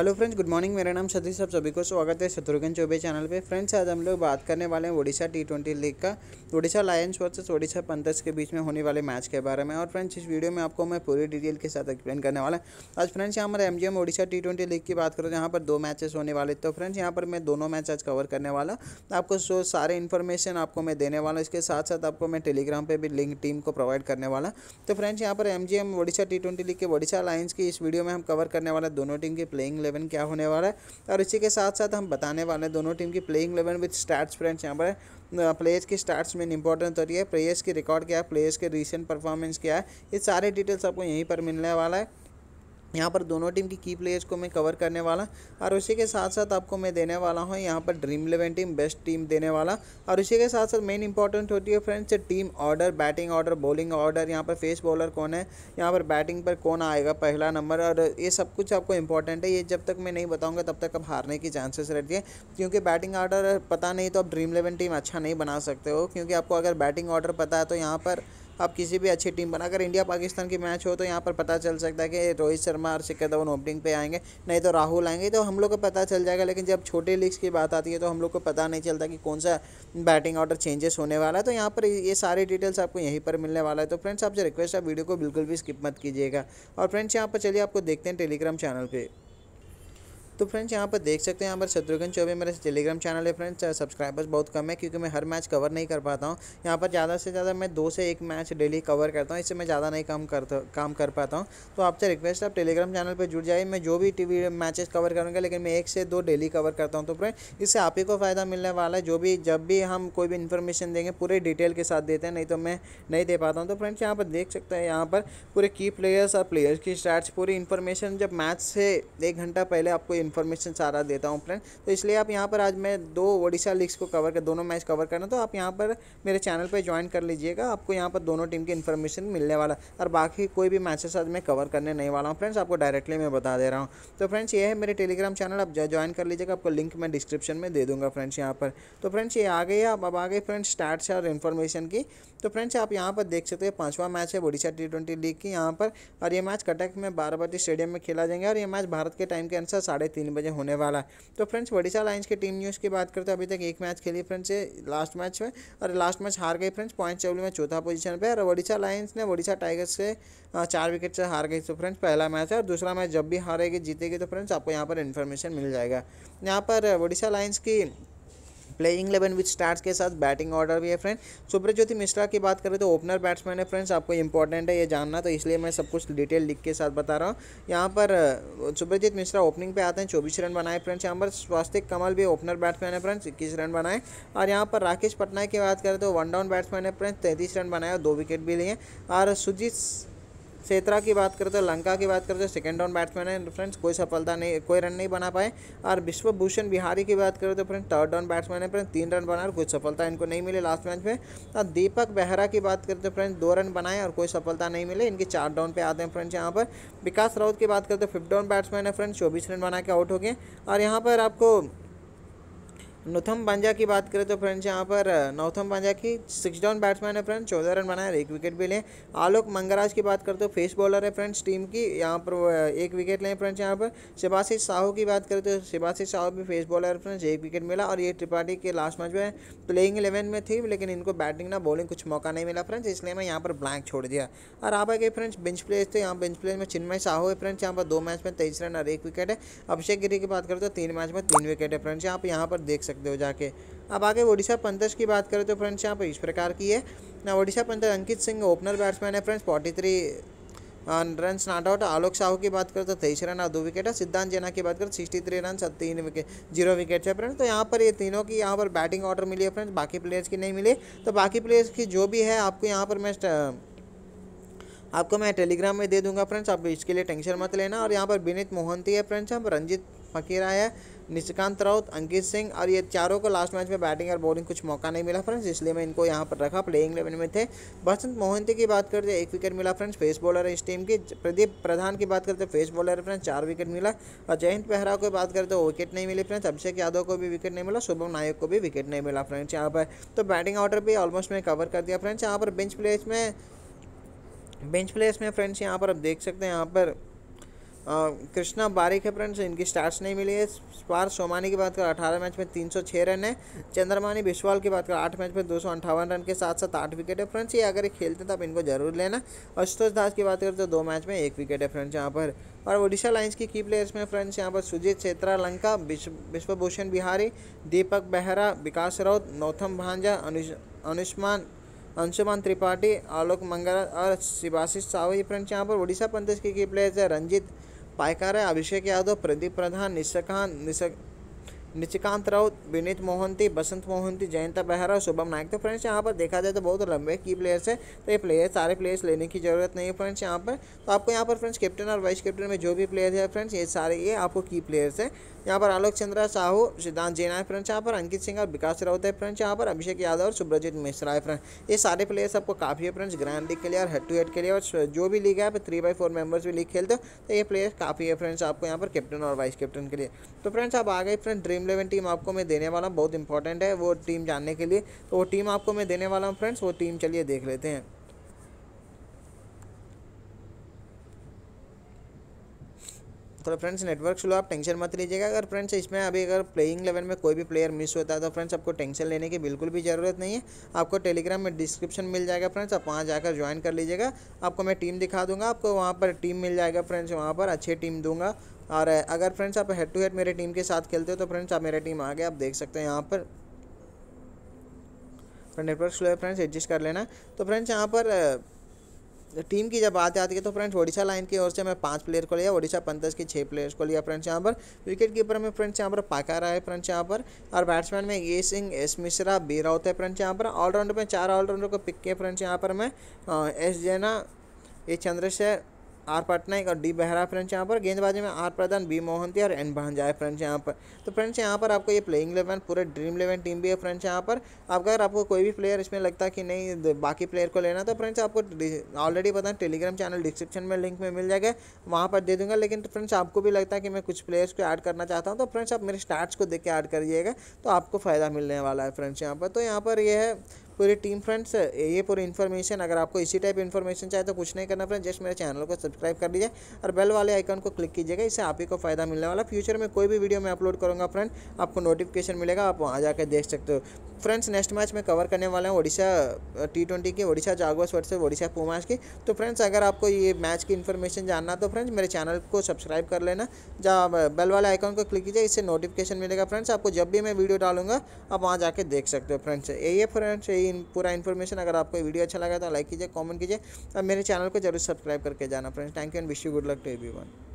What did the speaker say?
Hello friends, good morning. मेरा नाम सतीश, आप सभी को स्वागत है शत्रुघ्न चौबे चैनल पे। फ्रेंड्स, आज हम लोग बात करने वाले हैं ओडिशा टी ट्वेंटी लीग का। Odisha lions versus Odisha panthers के बीच में होने वाले मैच के बारे में। और फ्रेंड्स, इस वीडियो में आपको मैं पूरी डिटेल के साथ एक्सप्लेन करने वाला आज फ्रेंड्स, यहाँ पर M Odisha T twenty league की बात करो यहाँ पर दो मैचेस होने वाले तो फ्रेंड्स, यहाँ पर मैं दोनों मैच आज कवर करने वाला आपको सो, सारे इन्फॉर्मेशन आपको मैं देने वाला इसके साथ साथ आपको मैं टेलीग्राम पर भी लिंक टीम को प्रोवाइड करने वाला तो फ्रेंड्स, यहाँ पर M Odisha T twenty league के ओडिशा लाइन्स की इस वीडियो में हम कवर करने वाला दोनों टीम की प्लेइंग इलेवन क्या होने वाला है। और इसी के साथ साथ हम बताने वाले हैं दोनों टीम की playing eleven with start friends यहाँ पर प्लेयर्स की स्टार्ट्स में इंपॉर्टेंट होती है प्लेयर्स की रिकॉर्ड क्या है प्लेयर्स के रिसेंट परफॉर्मेंस क्या है, ये सारे डिटेल्स आपको यहीं पर मिलने वाला है। यहाँ पर दोनों टीम की की प्लेयर्स को मैं कवर करने वाला, और उसी के साथ साथ आपको मैं देने वाला हूँ यहाँ पर dream eleven team best team देने वाला, और उसी के साथ साथ मेन इंपॉर्टेंट होती है friends team order batting order bowling order यहाँ पर फेस बॉलर कौन है, यहाँ पर बैटिंग पर कौन आएगा पहला नंबर और ये सब कुछ आपको इंपॉर्टेंट है, ये जब तक मैं नहीं बताऊँगा तब तक आप हारने की चांसेस रहती है, क्योंकि बैटिंग ऑर्डर पता नहीं तो आप ड्रीम इलेवन टीम अच्छा नहीं बना सकते हो, क्योंकि आपको अगर बैटिंग ऑर्डर पता है तो यहाँ पर आप किसी भी अच्छी टीम बना अगर इंडिया पाकिस्तान की मैच हो तो यहाँ पर पता चल सकता है कि रोहित शर्मा और शिखर धवन ओपनिंग पे आएँगे। नहीं तो राहुल आएँगे तो हम लोग को पता चल जाएगा। लेकिन जब छोटे लीग्स की बात आती है तो हम लोग को पता नहीं चलता कि कौन सा बैटिंग ऑर्डर चेंजेस होने वाला है। तो यहाँ पर ये सारी डिटेल्स आपको यहीं पर मिलने वाला है। तो फ्रेंड्स आपसे रिक्वेस्ट है वीडियो को बिल्कुल भी स्किप मत कीजिएगा। और फ्रेंड्स यहाँ पर चलिए आपको देखते हैं टेलीग्राम चैनल पर तो फ्रेंड्स यहाँ पर देख सकते हैं, यहाँ पर शत्रुघ्न चौबे मेरे टेलीग्राम चैनल है फ्रेंड्स सब्सक्राइबर्स बहुत कम है, क्योंकि मैं हर मैच कवर नहीं कर पाता हूँ। यहाँ पर ज़्यादा से ज़्यादा मैं दो से एक मैच डेली कवर करता हूँ, इससे मैं ज़्यादा नहीं काम करता, काम कर पाता हूँ। तो आपसे रिक्वेस्ट आप टेलीग्राम चैनल पर जुड़ जाइए, मैं जो भी टीवी मैचेस कवर करूँगा, लेकिन मैं एक से दो डेली कवर करता हूँ। तो फ्रेंड इससे आप ही को फ़ायदा मिलने वाला है, जो भी, जब भी हम कोई भी इन्फॉर्मेशन देंगे, पूरे डिटेल के साथ देते हैं, नहीं तो मैं नहीं दे पाता हूँ। तो फ्रेंड्स यहाँ पर देख सकते हैं, यहाँ पर पूरे की प्लेयर्स और प्लेयर्स की स्टार्ट पूरी इन्फॉर्मेशन जब मैच से एक घंटा पहले आपको इन्फॉर्मेशन सारा देता हूँ फ्रेंड तो इसलिए आप यहाँ पर आज मैं दो ओडिशा लीग्स को कवर कर, दोनों मैच कवर करना तो आप यहाँ पर मेरे चैनल पर ज्वाइन कर लीजिएगा, आपको यहाँ पर दोनों टीम की इन्फॉर्मेशन मिलने वाला और बाकी कोई भी मैचेस आज मैं कवर करने नहीं वाला हूँ फ्रेंड्स आपको डायरेक्टली मैं बता दे रहा हूँ। तो फ्रेंड्स ये है मेरे टेलीग्राम चैनल आप ज्वाइन कर लीजिएगा, आपको लिंक मैं डिस्क्रिप्शन में दे दूँगा फ्रेंड्स यहाँ पर। तो फ्रेंड्स ये आ गई अब आ गई फ्रेंड्स स्टार्ट और इन्फॉर्मेशन की। तो फ्रेंड्स आप यहाँ पर देख सकते हैं, पांचवा मैच है ओडिशा टी ट्वेंटी लीग की यहाँ पर। और ये मैच कटक में बाराबती स्टेडियम में खेला जाएँगे और ये मैच भारत के टाइम के अनुसार साढ़े तीन बजे होने वाला है। तो फ्रेंड्स वडिशा लाइन्स की टीम न्यूज़ की बात करते हैं। अभी तक एक मैच खेली फ्रेंड्स लास्ट मैच में और लास्ट मैच हार गई फ्रेंड्स पॉइंट टेबल में चौथा पोजीशन पर और वडिशा लाइन्स ने वडिशा टाइगर्स से चार विकेट से हार गई। तो फ्रेंड्स, पहला मैच है और दूसरा मैच जब भी हारेगी, जीतेगी तो फ्रेंड्स आपको यहाँ पर इन्फॉर्मेशन मिल जाएगा। यहाँ पर वडिशा लाइन्स की प्लेइंग इलेवन विथ स्टार्स के साथ बैटिंग ऑर्डर भी है फ्रेंड सुब्रज्योति मिश्रा की बात करें तो ओपनर बैट्समैन है फ्रेंड्स आपको इंपॉर्टेंट है ये जानना तो इसलिए मैं सब कुछ डिटेल लिख के साथ बता रहा हूँ. यहाँ पर सुब्रजीत मिश्रा ओपनिंग पे आते हैं, चौबीस रन बनाए फ्रेंड्स यहाँ पर स्वास्तिक कमल भी ओपनर बैट्समैन है फ्रेंड्स इक्कीस रन बनाए. और यहाँ पर राकेश पटनायक की बात करें तो वन डाउन बैट्समैन है फ्रेंड्स तैंतीस रन बनाए और दो विकेट भी लिए और सुजीत सेत्रा की बात करते हो लंका की बात करते हो सेकेंड डाउन बैट्समैन है। फ्रेंड्स कोई सफलता नहीं, कोई रन नहीं बना पाए। और विश्वभूषण बिहारी की बात करें तो फ्रेंड थर्ड डाउन बैट्समैन है। फ्रेंड तीन रन बनाए और कोई सफलता इनको नहीं मिली लास्ट मैच में। और दीपक बेहरा की बात करते हो फ्रेंड्स दो रन बनाए और कोई सफलता नहीं मिले। इनके चार डाउन पे आते हैं फ्रेंड्स यहाँ पर। विकास राउत की बात करते फिफ्थ डाउन बैट्समैन है। फ्रेंड्स चौबीस रन बना के आउट हो गए। और यहाँ पर आपको नौथम पांजा की बात करें तो फ्रेंड्स यहाँ पर नौथम पांजा की सिक्स डाउन बैट्समैन है फ्रेंड्स, चौदह रन बनाए, एक विकेट भी लें। आलोक मंगराज की बात करते तो फेस बॉलर है फ्रेंड्स टीम की, यहाँ पर एक विकेट लें फ्रेंड्स यहाँ पर। शिवाशिष साहू की बात करते हो शिवाशिष साहू भी फेस बॉलर है फ्रेंड्स, एक विकेट मिला और ये त्रिपाठी के लास्ट मैच में प्लेइंग इलेवन में थी, लेकिन इनको बैटिंग ना बॉलिंग कुछ मौका नहीं मिला फ्रेंड्स, इसलिए मैं यहाँ पर ब्लैंक छोड़ दिया। और आप आगे फ्रेंड्स बेंच प्लेयर्स थे, यहाँ बेंच प्लेयर में चिन्मय साहू है फ्रेंड्स, यहाँ पर दो मैच में तेईस रन और एक विकेट है। अभिषेक गिरी की बात करें तो तीन मैच में तीन विकेट है फ्रेंड्स आप यहाँ पर देख सकते हो जाके। अब आगे ओडिशा पंतज की बात करें तो फ्रेंड्स, यहाँ पर इस प्रकार की है। ना, ओडिशा पंतज अंकित सिंह ओपनर बैट्समैन है friends forty three run not out Alok Sahu की बात करें तो तेईस रन और दो विकेट है। सिद्धांत जेना की बात करें सिक्सटी थ्री रन तीन विकेट ज़ीरो विकेट है फ्रेंड्स। तो यहाँ पर ये तीनों की यहाँ पर बैटिंग ऑर्डर मिली है फ्रेंड्स, बाकी प्लेयर्स की नहीं मिली। तो बाकी प्लेयर्स की जो भी है, आपको यहाँ पर मैं आपको मैं टेलीग्राम में दे दूँगा फ्रेंड्स। आप इसके लिए टेंशन मत लेना। और यहाँ पर विनीत मोहंती है फ्रेंड्स, यहाँ पर रंजित फकीरा है। निशिकांत राउत, अंकित सिंह और ये चारों को लास्ट मैच में बैटिंग और बॉलिंग कुछ मौका नहीं मिला फ्रेंड्स इसलिए मैं इनको यहाँ पर रखा। प्लेइंग इलेवन में थे। बसंत मोहंती की बात करते एक विकेट मिला फ्रेंड्स फेस बॉलर है इस टीम की। प्रदीप प्रधान की बात करते फेस बॉलर है फ्रेंड्स चार विकेट मिला। और जयंत पेहरा की बात करते विकेट नहीं मिली फ्रेंड्स अभिषेक यादव को भी विकेट नहीं मिला, शुभम नायक को भी विकेट नहीं मिला फ्रेंड्स यहाँ पर। तो बैटिंग ऑर्डर भी ऑलमोस्ट मैं कवर कर दिया फ्रेंड्स यहाँ पर बेंच प्लेस में बेंच प्लेस में फ्रेंड्स यहाँ पर आप देख सकते हैं, यहाँ पर कृष्णा बारिक है फ्रेंड्स, इनकी स्टार्स नहीं मिली है। पार सोमानी की बात कर, अठारह मैच में तीन सौ छः रन है। चंद्रमानी बिस्वाल की बात कर, आठ मैच में दो सौ अंठावन रन के साथ साथ आठ विकेट है। फ्रेंड्स, ये अगर ये खेलते तो आप इनको ज़रूर लेना। आशुतोष दास की बात करें तो दो मैच में एक विकेट है फ्रेंड्स यहाँ पर। और ओडिशा लाइन्स की की प्लेयर्स में फ्रेंड्स यहाँ पर सुजीत चेत्रा लंका विश्वभूषण बिहारी, दीपक बेहरा, विकास राउत, नौथम भांजा अनुष्मान, अंशुमान त्रिपाठी, आलोक मंगल और शिवाशिष साहू फ्रेंड्स, यहाँ पर ओडिशा पंतज की की प्लेयर्स है, रंजीत पायकार अभिषेक यादव प्रदीप प्रधान निशकांत निशक निचिकांत राउत, विनीत मोहंती, बसंत मोहंती, जयंता बेहरा, शुभम नायक। तो फ्रेंड्स, यहाँ पर देखा जाए तो बहुत लंबे की प्लेयर्स है तो ये प्लेयर्स सारे प्लेयर्स लेने की ज़रूरत नहीं है फ्रेंड्स यहाँ पर। तो आपको यहाँ पर फ्रेंड्स कैप्टन और वाइस कैप्टन में जो भी प्लेयर है फ्रेंड्स, ये सारे, ये आपको की प्लेयर्स है। यहाँ पर आलोक चंद्रा, साहू, सिद्धांत जैन है फ्रेंड्स यहाँ पर, अंकित सिंह और विकास राउत है फ्रेंड्स यहाँ पर, अभिषेक यादव और सुब्रजीत मिश्रा है फ्रेंड्स। ये सारे प्लेयर्स आपको काफ़ी है फ्रेंड्स ग्रैंड लीग के लिए और हेड टू हेड के लिए और जो भी लीग है थ्री बाई फोर मेंबर्स भी लीग खेलते हो तो ये प्लेयर्स काफ़ी है फ्रेंड्स आपको यहाँ पर कैप्टन और वाइस कैप्टन के लिए। तो फ्रेंड्स, आप आ गए फ्रेंड ड्रीम इलेवन टीम आपको मैं देने वाला हूँ, बहुत इंपॉर्टेंट है वो टीम जानने के लिए। तो वो टीम आपको मैं देने वाला हूँ फ्रेंड्स वो टीम चलिए देख लेते हैं। तो फ्रेंड्स नेटवर्क स्लो आप टेंशन मत लीजिएगा। अगर फ्रेंड्स इसमें अभी अगर प्लेइंग लेवल में कोई भी प्लेयर मिस होता है तो फ्रेंड्स आपको टेंशन लेने की बिल्कुल भी ज़रूरत नहीं है। आपको टेलीग्राम में डिस्क्रिप्शन मिल जाएगा फ्रेंड्स आप वहाँ जाकर ज्वाइन कर लीजिएगा। आपको मैं टीम दिखा दूँगा, आपको वहाँ पर टीम मिल जाएगा फ्रेंड्स वहाँ पर अच्छी टीम दूँगा। और अगर फ्रेंड्स आप हेड टू हेड मेरे टीम के साथ खेलते हो तो फ्रेंड्स आप मेरे टीम आ गए, आप देख सकते हैं यहाँ पर। नेटवर्क स्लो है फ्रेंड्स एडजस्ट कर लेना। तो फ्रेंड्स यहाँ पर टीम की जब बात आती है तो फ्रेंड्स ओडिशा लाइन की ओर से मैं पाँच प्लेयर को लिया, ओडिशा पंतस के छः प्लेयर्स को लिया फ्रेंड्स यहाँ पर। विकेट कीपर में फ्रेंड्स यहाँ पर पाका रहा है फ्रेंड्स यहाँ पर। और बैट्समैन में A Singh, S Mishra B Raut है फ्रेंड्स यहाँ पर। ऑलराउंडर में चार ऑलराउंडर को पिक किए फ्रेंड्स यहाँ पर मैं एस जैना ए चंद्रशेखर आर पटनायक और डी बेहरा फ्रेंड्स यहाँ पर। गेंदबाजी में आर प्रधान, बी मोहंती और एन भांजा फ्रेंड्स यहाँ पर। तो फ्रेंड्स यहाँ पर आपको ये प्लेइंग इलेवन पूरे ड्रीम इलेवन टीम भी है फ्रेंड्स यहाँ पर। अगर आपको कोई भी प्लेयर इसमें लगता है कि नहीं बाकी प्लेयर को लेना तो फ्रेंड्स आपको ऑलरेडी पता है टेलीग्राम चैनल डिस्क्रिप्शन में लिंक में मिल जाएगा, वहाँ पर दे दूँगा। लेकिन फ्रेंड्स आपको भी लगता है कि मैं कुछ प्लेयर्स को ऐड करना चाहता हूँ तो फ्रेंड्स आप मेरे स्टार्ट्स को देख के ऐड करिएगा तो आपको फ़ायदा मिलने वाला है फ्रेंड्स यहाँ पर। तो यहाँ पर यह है पूरी टीम फ्रेंड्स, ये पूरी इन्फॉर्मेशन अगर आपको इसी टाइप इन्फॉर्मेशन चाहिए तो कुछ नहीं करना फ्रेंड्स जस्ट मेरे चैनल को सब्सक्राइब कर लीजिए और बेल वाले आइकन को क्लिक कीजिएगा, इससे आप ही को फ़ायदा मिलने वाला। फ्यूचर में कोई भी वीडियो मैं अपलोड करूँगा फ्रेंड आपको नोटिफिकेशन मिलेगा, आप वहाँ जाकर देख सकते हो। फ्रेंड्स नेक्स्ट मैच में कवर करने वाला हूँ ओडिशा टी ट्वेंटी की, ओडिशा जागोस वर्सेस ओडिशा पुमास की। तो फ्रेंड्स अगर आपको ये मैच की इन्फॉर्मेशन जानना तो फ्रेंड्स मेरे चैनल को सब्सक्राइब कर लेना। जहाँ बेल वाले आइकन को क्लिक कीजिए, इससे नोटिफिकेशन मिलेगा फ्रेंड्स आपको जब भी मैं वीडियो डालूँगा, आप वहाँ जाके देख सकते हो फ्रेंड्स यही है फ्रेंड्स यही पूरा इन्फॉर्मेशन अगर आपको वीडियो अच्छा लगा तो लाइक कीजिए कॉमेंट कीजिए और मेरे चैनल को ज़रूर सब्सक्राइब करके जाना friends thank you and wish you good luck to every